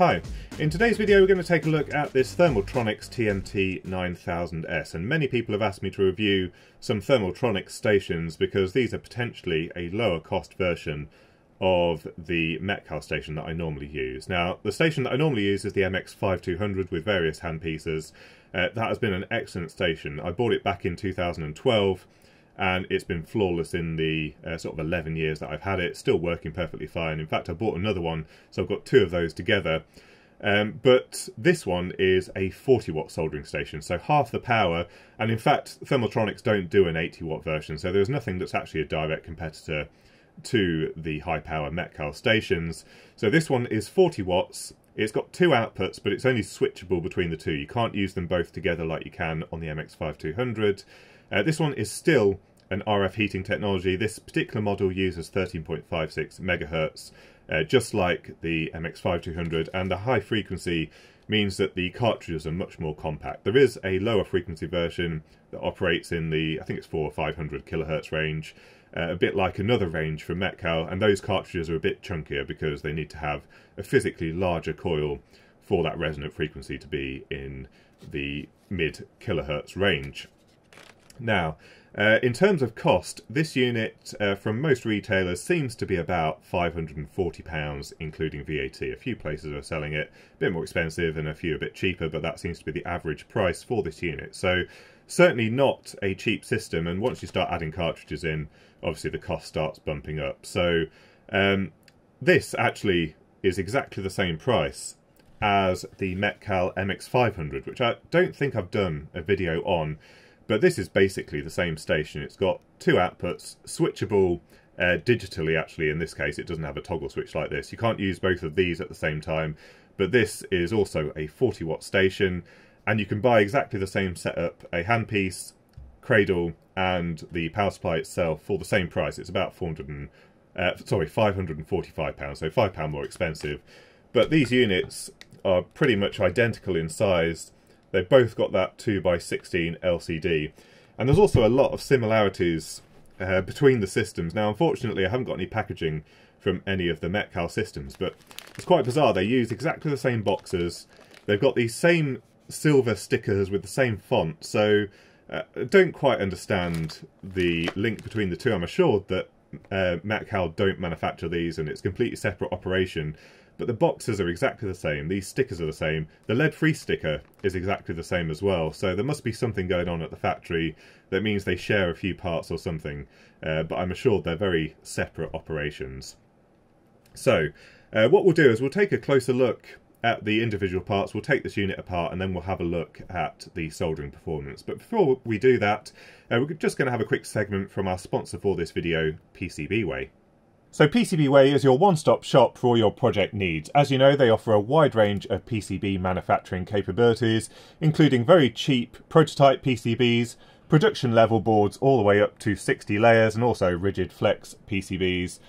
Hi, in today's video we're going to take a look at this Thermaltronics TMT 9000S and many people have asked me to review some Thermaltronics stations because these are potentially a lower cost version of the Metcal station that I normally use. Now the station that I normally use is the MX5200 with various handpieces. Uh, that has been an excellent station. I bought it back in 2012 and it's been flawless in the uh, sort of 11 years that I've had it, still working perfectly fine. In fact, I bought another one, so I've got two of those together. Um, but this one is a 40 watt soldering station, so half the power, and in fact, Thermaltronics don't do an 80 watt version, so there's nothing that's actually a direct competitor to the high power Metcal stations. So this one is 40 watts, it's got two outputs, but it's only switchable between the two. You can't use them both together like you can on the MX5200. Uh, this one is still an RF heating technology. This particular model uses 13.56 megahertz, uh, just like the MX5200, and the high frequency means that the cartridges are much more compact. There is a lower frequency version that operates in the, I think it's 4 or 500 kilohertz range, uh, a bit like another range from Metcal, and those cartridges are a bit chunkier because they need to have a physically larger coil for that resonant frequency to be in the mid kilohertz range. Now, uh, in terms of cost, this unit uh, from most retailers seems to be about £540, including VAT. A few places are selling it a bit more expensive and a few a bit cheaper, but that seems to be the average price for this unit. So, certainly not a cheap system, and once you start adding cartridges in, obviously the cost starts bumping up. So, um, this actually is exactly the same price as the Metcal MX500, which I don't think I've done a video on. But this is basically the same station. It's got two outputs, switchable uh, digitally actually in this case. It doesn't have a toggle switch like this. You can't use both of these at the same time. But this is also a 40 watt station and you can buy exactly the same setup, a handpiece, cradle and the power supply itself for the same price. It's about 400 and, uh, sorry, 545 pounds, so five pound more expensive. But these units are pretty much identical in size They've both got that 2x16 LCD. And there's also a lot of similarities uh, between the systems. Now, unfortunately, I haven't got any packaging from any of the Metcal systems, but it's quite bizarre. They use exactly the same boxes. They've got these same silver stickers with the same font, so uh, I don't quite understand the link between the two. I'm assured that uh, Metcal don't manufacture these and it's completely separate operation, but the boxes are exactly the same. These stickers are the same. The lead-free sticker is exactly the same as well. So there must be something going on at the factory that means they share a few parts or something. Uh, but I'm assured they're very separate operations. So uh, what we'll do is we'll take a closer look at the individual parts. We'll take this unit apart and then we'll have a look at the soldering performance. But before we do that, uh, we're just going to have a quick segment from our sponsor for this video, PCBWay. So PCBWay is your one-stop shop for all your project needs. As you know, they offer a wide range of PCB manufacturing capabilities, including very cheap prototype PCBs, production level boards all the way up to 60 layers, and also rigid flex PCBs.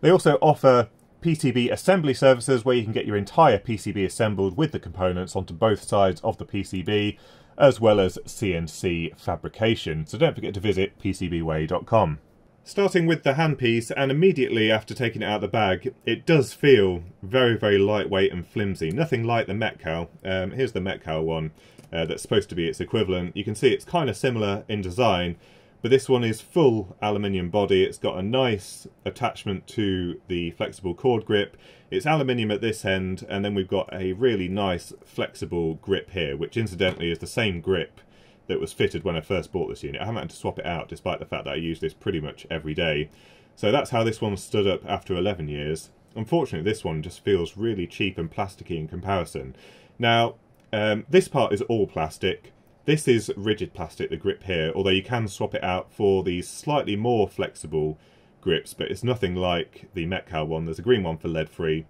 They also offer PCB assembly services where you can get your entire PCB assembled with the components onto both sides of the PCB, as well as CNC fabrication. So don't forget to visit PCBWay.com. Starting with the handpiece, and immediately after taking it out of the bag, it does feel very, very lightweight and flimsy. Nothing like the Metcal. Um, here's the Metcal one uh, that's supposed to be its equivalent. You can see it's kind of similar in design, but this one is full aluminium body. It's got a nice attachment to the flexible cord grip. It's aluminium at this end, and then we've got a really nice flexible grip here, which incidentally is the same grip that was fitted when I first bought this unit. I haven't had to swap it out despite the fact that I use this pretty much every day. So that's how this one stood up after 11 years. Unfortunately, this one just feels really cheap and plasticky in comparison. Now, um, this part is all plastic. This is rigid plastic, the grip here, although you can swap it out for these slightly more flexible grips, but it's nothing like the Metcal one. There's a green one for lead-free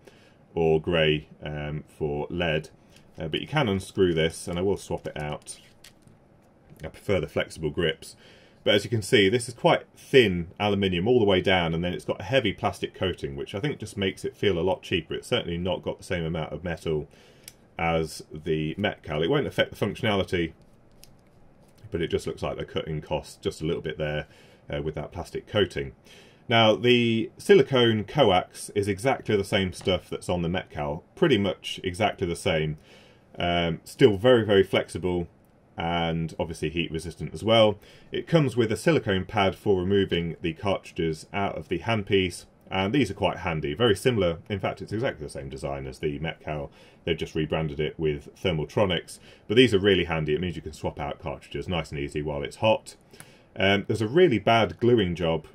or grey um, for lead. Uh, but you can unscrew this, and I will swap it out. I prefer the flexible grips. But as you can see, this is quite thin aluminium all the way down, and then it's got a heavy plastic coating, which I think just makes it feel a lot cheaper. It's certainly not got the same amount of metal as the Metcal. It won't affect the functionality, but it just looks like they're cutting costs just a little bit there uh, with that plastic coating. Now, the silicone coax is exactly the same stuff that's on the Metcal, pretty much exactly the same. Um, still very, very flexible and obviously heat resistant as well. It comes with a silicone pad for removing the cartridges out of the handpiece, and these are quite handy. Very similar, in fact, it's exactly the same design as the Metcal. They've just rebranded it with Thermaltronics, but these are really handy. It means you can swap out cartridges nice and easy while it's hot. Um, there's a really bad gluing job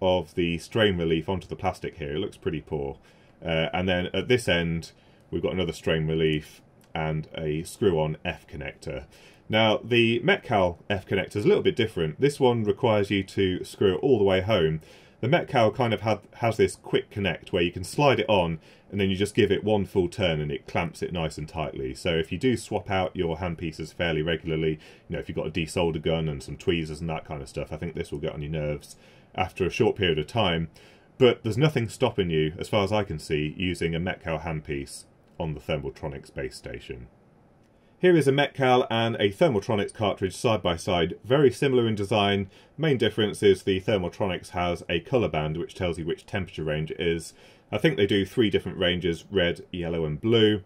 of the strain relief onto the plastic here. It looks pretty poor. Uh, and then at this end, we've got another strain relief and a screw-on F connector. Now, the Metcal F connector is a little bit different. This one requires you to screw it all the way home. The Metcal kind of had, has this quick connect where you can slide it on and then you just give it one full turn and it clamps it nice and tightly. So if you do swap out your handpieces fairly regularly, you know, if you've got a desolder gun and some tweezers and that kind of stuff, I think this will get on your nerves after a short period of time. But there's nothing stopping you, as far as I can see, using a Metcal handpiece on the Thermaltronics base station. Here is a Metcal and a Thermaltronics cartridge side by side, very similar in design. Main difference is the Thermaltronics has a colour band which tells you which temperature range it is. I think they do three different ranges, red, yellow and blue.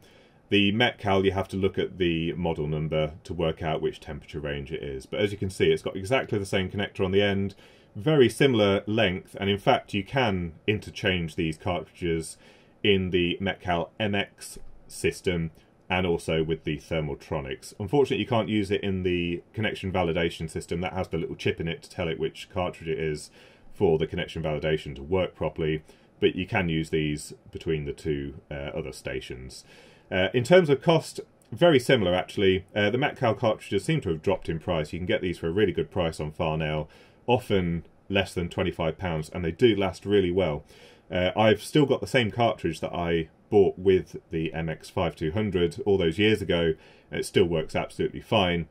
The Metcal, you have to look at the model number to work out which temperature range it is. But as you can see, it's got exactly the same connector on the end, very similar length, and in fact you can interchange these cartridges in the Metcal MX system and also with the Thermaltronics. Unfortunately, you can't use it in the connection validation system. That has the little chip in it to tell it which cartridge it is for the connection validation to work properly, but you can use these between the two uh, other stations. Uh, in terms of cost, very similar actually. Uh, the Metcal cartridges seem to have dropped in price. You can get these for a really good price on Farnell, often less than £25, and they do last really well. Uh, I've still got the same cartridge that I bought with the MX5200 all those years ago, it still works absolutely fine.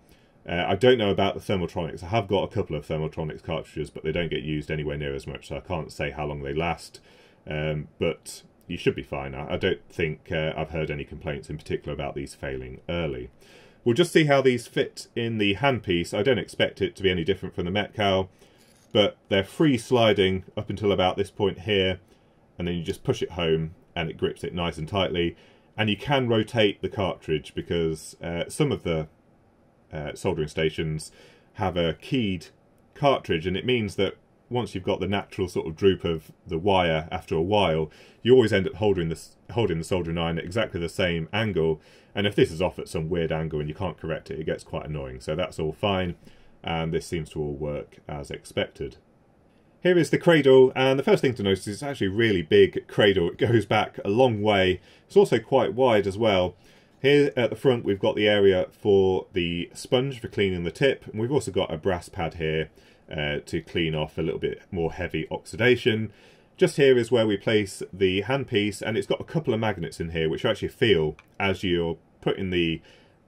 Uh, I don't know about the Thermaltronics. I have got a couple of Thermaltronics cartridges, but they don't get used anywhere near as much, so I can't say how long they last. Um, but you should be fine. I, don't think uh, I've heard any complaints in particular about these failing early. We'll just see how these fit in the handpiece. I don't expect it to be any different from the Metcal, but they're free sliding up until about this point here, and then you just push it home and it grips it nice and tightly. And you can rotate the cartridge because uh, some of the uh, soldering stations have a keyed cartridge, and it means that once you've got the natural sort of droop of the wire after a while, you always end up holding the holding the soldering iron at exactly the same angle. And if this is off at some weird angle and you can't correct it, it gets quite annoying. So that's all fine, and this seems to all work as expected. Here is the cradle, and the first thing to notice is it's actually a really big cradle. It goes back a long way. It's also quite wide as well. Here at the front we've got the area for the sponge for cleaning the tip, and we've also got a brass pad here uh, to clean off a little bit more heavy oxidation. Just here is where we place the handpiece, and it's got a couple of magnets in here which you actually feel as you're putting the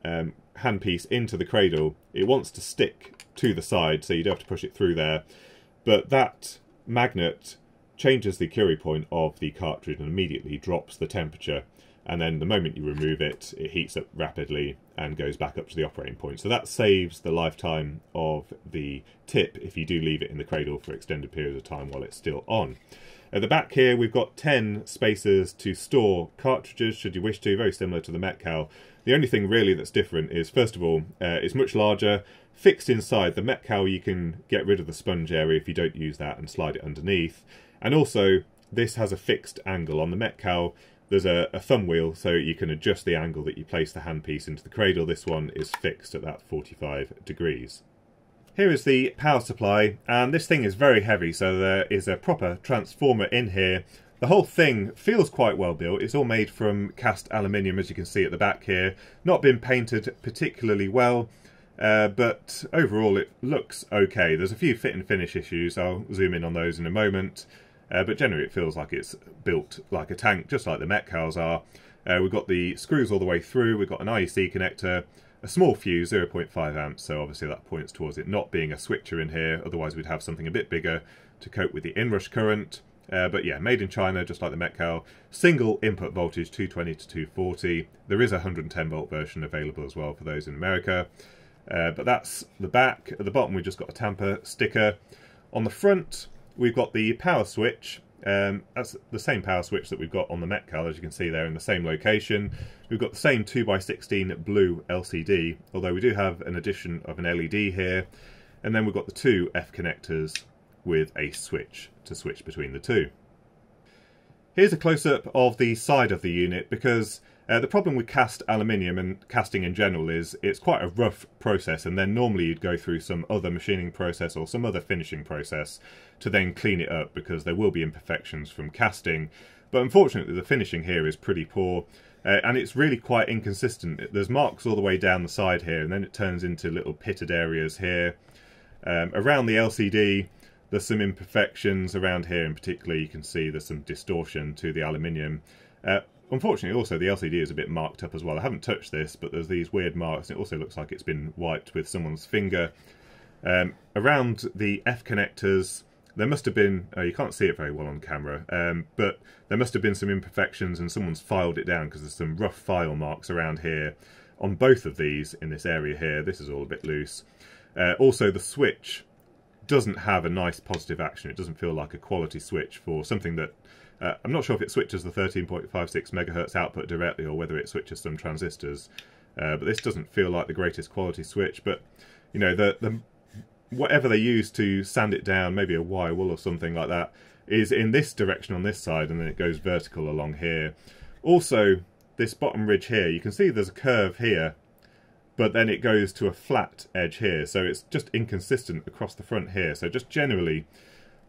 um, handpiece into the cradle. It wants to stick to the side, so you don't have to push it through there. But that magnet changes the Curie point of the cartridge and immediately drops the temperature. And then the moment you remove it, it heats up rapidly and goes back up to the operating point. So that saves the lifetime of the tip if you do leave it in the cradle for extended periods of time while it's still on. At the back here, we've got 10 spaces to store cartridges, should you wish to, very similar to the Metcal. The only thing really that's different is, first of all, uh, it's much larger, fixed inside. The Metcal, you can get rid of the sponge area if you don't use that and slide it underneath. And also, this has a fixed angle. On the Metcal, there's a, a thumb wheel, so you can adjust the angle that you place the handpiece into the cradle. This one is fixed at that 45 degrees. Here is the power supply, and this thing is very heavy, so there is a proper transformer in here. The whole thing feels quite well built. It's all made from cast aluminium, as you can see at the back here. Not been painted particularly well, uh, but overall it looks okay. There's a few fit and finish issues. I'll zoom in on those in a moment. Uh, but generally it feels like it's built like a tank, just like the Metcals are. Uh, we've got the screws all the way through. We've got an IEC connector, a small fuse, 0.5 amps, so obviously that points towards it not being a switcher in here, otherwise we'd have something a bit bigger to cope with the inrush current. Uh, but yeah, made in China, just like the Metcal. Single input voltage, 220 to 240. There is a 110 volt version available as well for those in America. Uh, but that's the back. At the bottom, we've just got a tamper sticker. On the front, we've got the power switch. Um, that's the same power switch that we've got on the Metcal, as you can see there in the same location. We've got the same 2x16 blue LCD, although we do have an addition of an LED here. And then we've got the two F connectors with a switch to switch between the two. Here's a close-up of the side of the unit because uh, the problem with cast aluminium and casting in general is it's quite a rough process and then normally you'd go through some other machining process or some other finishing process to then clean it up because there will be imperfections from casting. But unfortunately the finishing here is pretty poor uh, and it's really quite inconsistent. There's marks all the way down the side here and then it turns into little pitted areas here. Um, around the LCD there's some imperfections around here in particular. You can see there's some distortion to the aluminium. Uh, unfortunately, also the LCD is a bit marked up as well. I haven't touched this, but there's these weird marks. It also looks like it's been wiped with someone's finger. Um, around the F connectors, there must have been, uh, you can't see it very well on camera, um, but there must have been some imperfections and someone's filed it down because there's some rough file marks around here on both of these in this area here. This is all a bit loose. Uh, also, the switch doesn't have a nice positive action. It doesn't feel like a quality switch for something that uh, I'm not sure if it switches the 13.56 megahertz output directly or whether it switches some transistors. Uh, but this doesn't feel like the greatest quality switch. But you know the the whatever they use to sand it down, maybe a wire wool or something like that, is in this direction on this side, and then it goes vertical along here. Also, this bottom ridge here, you can see there's a curve here but then it goes to a flat edge here, so it's just inconsistent across the front here. So just generally,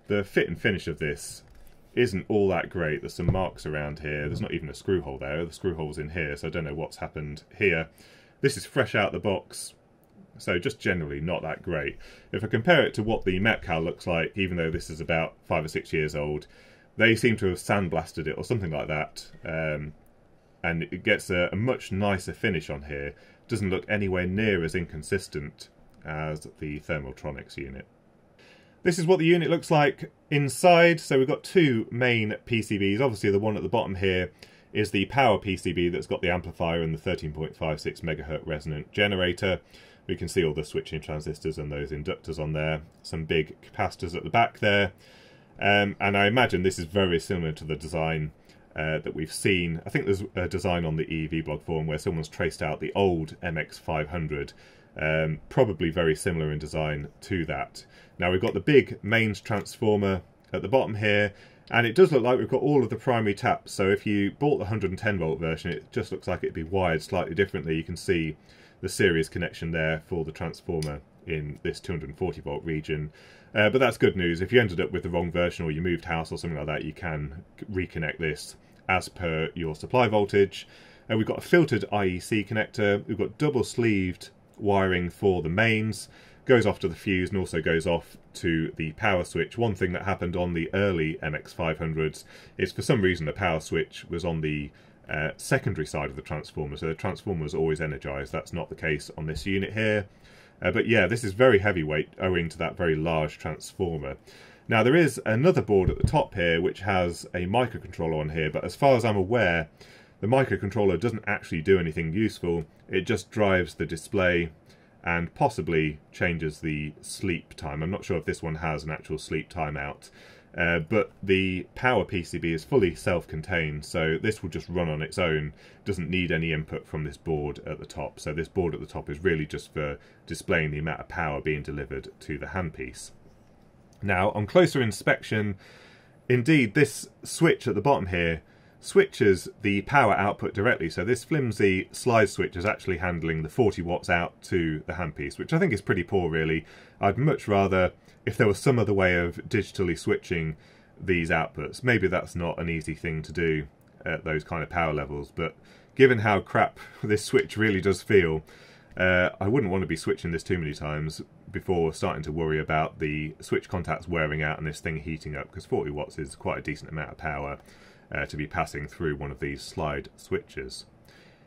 the fit and finish of this isn't all that great. There's some marks around here. There's not even a screw hole there. The screw hole's in here, so I don't know what's happened here. This is fresh out the box, so just generally not that great. If I compare it to what the Metcal looks like, even though this is about five or six years old, they seem to have sandblasted it or something like that. Um, and it gets a, a much nicer finish on here doesn't look anywhere near as inconsistent as the Thermaltronics unit. This is what the unit looks like inside. So we've got two main PCBs. Obviously the one at the bottom here is the power PCB that's got the amplifier and the 13.56 megahertz resonant generator. We can see all the switching transistors and those inductors on there. Some big capacitors at the back there. Um, and I imagine this is very similar to the design uh, that we've seen. I think there's a design on the EEVblog forum where someone's traced out the old MX500, um, probably very similar in design to that. Now we've got the big mains transformer at the bottom here, and it does look like we've got all of the primary taps. So if you bought the 110 volt version, it just looks like it'd be wired slightly differently. You can see the series connection there for the transformer in this 240 volt region. Uh, but that's good news. If you ended up with the wrong version or you moved house or something like that, you can reconnect this as per your supply voltage. And uh, we've got a filtered IEC connector. We've got double sleeved wiring for the mains. Goes off to the fuse and also goes off to the power switch. One thing that happened on the early MX500s is for some reason the power switch was on the uh, secondary side of the transformer, so the transformer was always energized. That's not the case on this unit here. Uh, but yeah, this is very heavyweight owing to that very large transformer. Now there is another board at the top here which has a microcontroller on here, but as far as I'm aware, the microcontroller doesn't actually do anything useful. It just drives the display and possibly changes the sleep time. I'm not sure if this one has an actual sleep timeout. Uh, but the power PCB is fully self-contained, so this will just run on its own. Doesn't need any input from this board at the top. So this board at the top is really just for displaying the amount of power being delivered to the handpiece. Now, on closer inspection, indeed, this switch at the bottom here switches the power output directly. So this flimsy slide switch is actually handling the 40 watts out to the handpiece, which I think is pretty poor, really. I'd much rather if there was some other way of digitally switching these outputs. Maybe that's not an easy thing to do at those kind of power levels, but given how crap this switch really does feel, uh, I wouldn't want to be switching this too many times before starting to worry about the switch contacts wearing out and this thing heating up, because 40 watts is quite a decent amount of power uh, to be passing through one of these slide switches.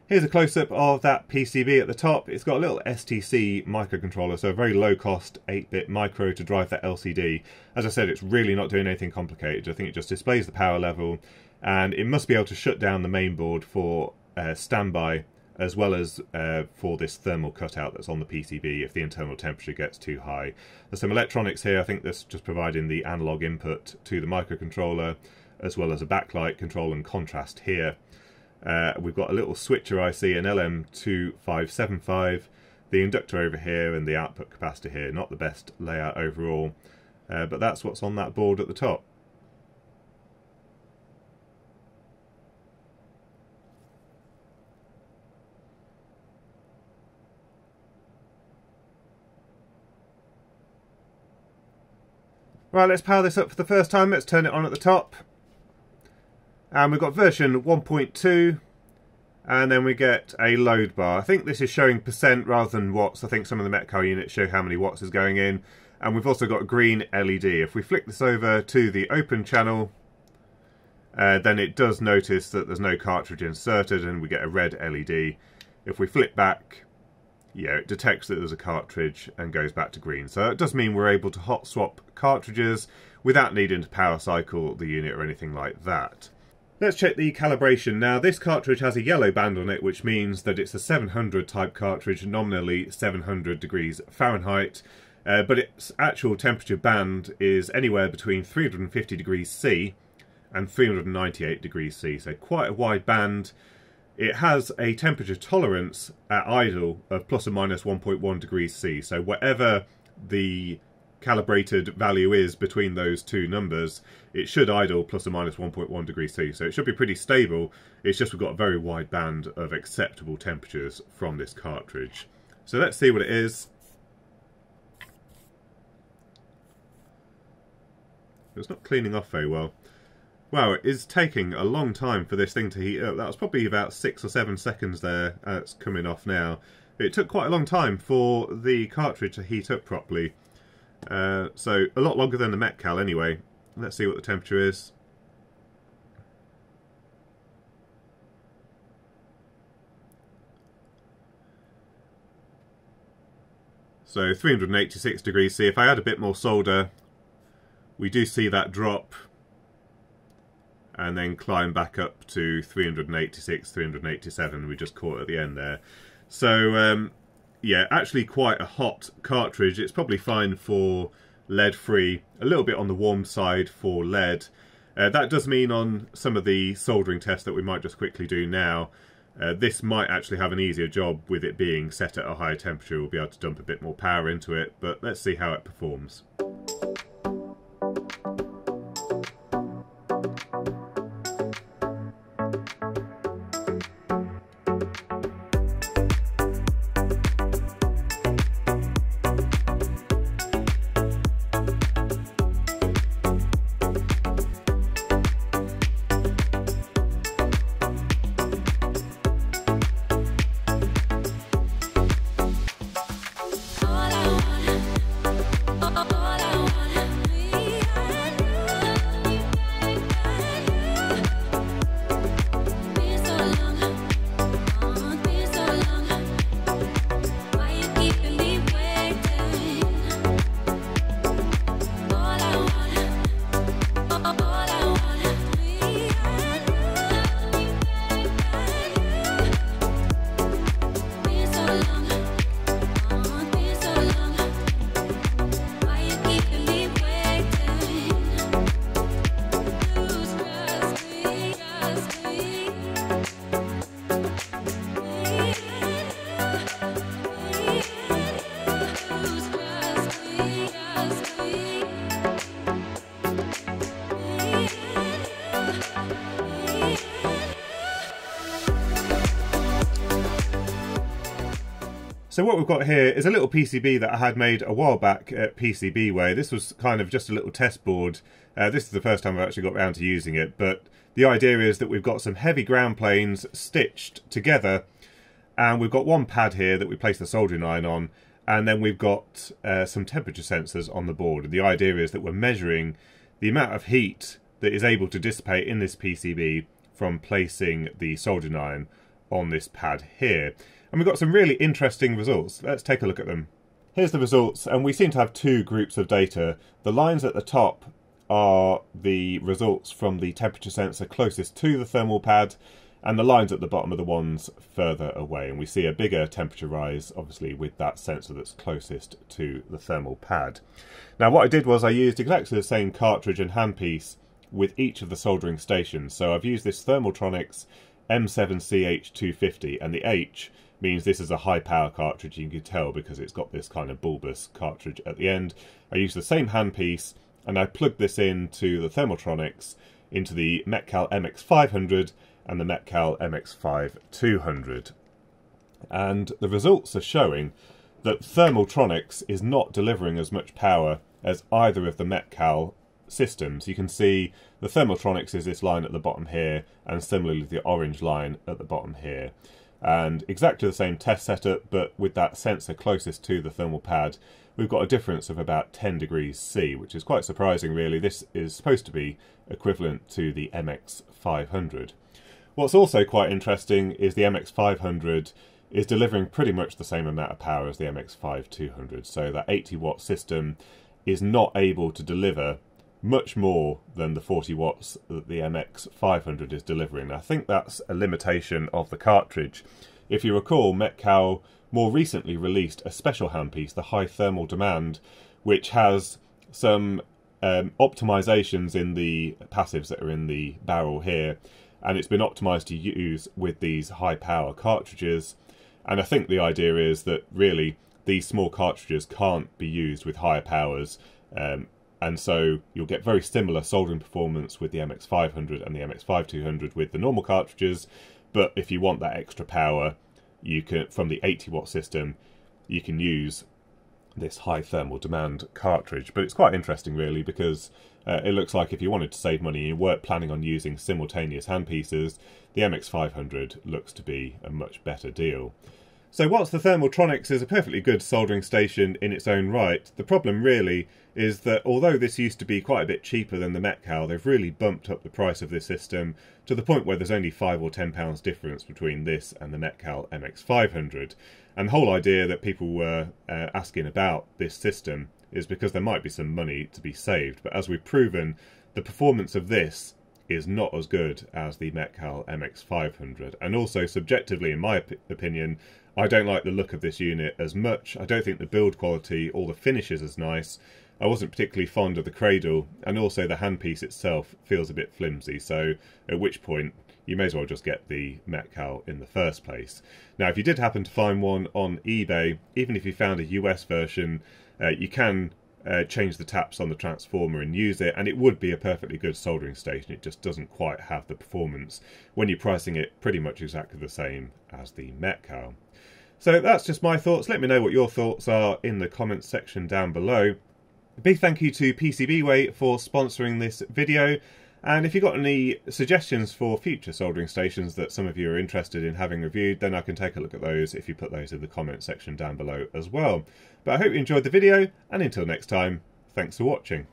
Here's a close-up of that PCB at the top. It's got a little STC microcontroller, so a very low-cost 8-bit micro to drive that LCD. As I said, it's really not doing anything complicated. I think it just displays the power level, and it must be able to shut down the main board for uh, standby as well as uh, for this thermal cutout that's on the PCB if the internal temperature gets too high. There's some electronics here, I think that's just providing the analog input to the microcontroller, as well as a backlight control and contrast here. Uh, we've got a little switcher IC, an LM2575, the inductor over here and the output capacitor here. Not the best layout overall, uh, but that's what's on that board at the top. Right, let's power this up for the first time. Let's turn it on at the top. And we've got version 1.2. And then we get a load bar. I think this is showing percent rather than watts. I think some of the Metcal units show how many watts is going in. And we've also got a green LED. If we flick this over to the open channel, uh, then it does notice that there's no cartridge inserted and we get a red LED. If we flip back, yeah, it detects that there's a cartridge and goes back to green. So it does mean we're able to hot swap cartridges without needing to power cycle the unit or anything like that. Let's check the calibration. Now this cartridge has a yellow band on it which means that it's a 700 type cartridge, nominally 700 degrees Fahrenheit, uh, but its actual temperature band is anywhere between 350 degrees C and 398 degrees C, so quite a wide band it has a temperature tolerance at idle of plus or minus 1.1 degrees C. So whatever the calibrated value is between those two numbers, it should idle plus or minus 1.1 degrees C. So it should be pretty stable. It's just we've got a very wide band of acceptable temperatures from this cartridge. So let's see what it is. It's not cleaning off very well. Wow, it is taking a long time for this thing to heat up. That was probably about six or seven seconds there. Uh, it's coming off now. It took quite a long time for the cartridge to heat up properly. Uh, so, a lot longer than the Metcal anyway. Let's see what the temperature is. So 386 degrees C. If I add a bit more solder, we do see that drop and then climb back up to 386, 387. We just caught at the end there. So, um, yeah, actually quite a hot cartridge. It's probably fine for lead free, a little bit on the warm side for lead. Uh, that does mean on some of the soldering tests that we might just quickly do now, uh, this might actually have an easier job with it being set at a higher temperature. We'll be able to dump a bit more power into it, but let's see how it performs. So what we've got here is a little PCB that I had made a while back at PCBWay. This was kind of just a little test board. Uh, this is the first time I've actually got around to using it, but the idea is that we've got some heavy ground planes stitched together, and we've got one pad here that we place the soldering iron on, and then we've got uh, some temperature sensors on the board. And the idea is that we're measuring the amount of heat that is able to dissipate in this PCB from placing the soldering iron on this pad here. And we've got some really interesting results. Let's take a look at them. Here's the results, and we seem to have two groups of data. The lines at the top are the results from the temperature sensor closest to the thermal pad, and the lines at the bottom are the ones further away. And we see a bigger temperature rise, obviously, with that sensor that's closest to the thermal pad. Now, what I did was I used exactly the same cartridge and handpiece with each of the soldering stations. So I've used this Thermaltronics M7CH250, and the H means this is a high power cartridge, you can tell because it's got this kind of bulbous cartridge at the end. I used the same handpiece, and I plugged this into the Thermaltronics into the Metcal MX500 and the Metcal MX5 And the results are showing that Thermaltronics is not delivering as much power as either of the Metcal systems. You can see the Thermaltronics is this line at the bottom here, and similarly the orange line at the bottom here. And exactly the same test setup, but with that sensor closest to the thermal pad, we've got a difference of about 10 degrees C, which is quite surprising really. This is supposed to be equivalent to the MX500. What's also quite interesting is the MX500 is delivering pretty much the same amount of power as the MX5200. So that 80 watt system is not able to deliver much more than the 40 watts that the MX500 is delivering. I think that's a limitation of the cartridge. If you recall, Metcal more recently released a special handpiece, the High Thermal Demand, which has some um, optimizations in the passives that are in the barrel here and it's been optimized to use with these high power cartridges. And I think the idea is that really these small cartridges can't be used with higher powers. Um, and so you'll get very similar soldering performance with the MX500 and the MX5200 with the normal cartridges. But if you want that extra power, you can from the 80 watt system, you can use this high thermal demand cartridge. But it's quite interesting, really, because uh, it looks like if you wanted to save money and you weren't planning on using simultaneous handpieces, the MX500 looks to be a much better deal. So whilst the Thermaltronics is a perfectly good soldering station in its own right, the problem really is that although this used to be quite a bit cheaper than the Metcal, they've really bumped up the price of this system to the point where there's only 5 or 10 pounds difference between this and the Metcal MX500. And the whole idea that people were uh, asking about this system is because there might be some money to be saved. But as we've proven, the performance of this is not as good as the Metcal MX500. And also, subjectively, in my op opinion, I don't like the look of this unit as much. I don't think the build quality or the finish is as nice. I wasn't particularly fond of the cradle, and also the handpiece itself feels a bit flimsy, so at which point you may as well just get the Metcal in the first place. Now, if you did happen to find one on eBay, even if you found a US version, uh, you can uh, change the taps on the transformer and use it, and it would be a perfectly good soldering station. It just doesn't quite have the performance when you're pricing it pretty much exactly the same as the Metcal. So that's just my thoughts. Let me know what your thoughts are in the comments section down below. A big thank you to PCBWay for sponsoring this video. And if you've got any suggestions for future soldering stations that some of you are interested in having reviewed, then I can take a look at those if you put those in the comment section down below as well. But I hope you enjoyed the video, and until next time, thanks for watching.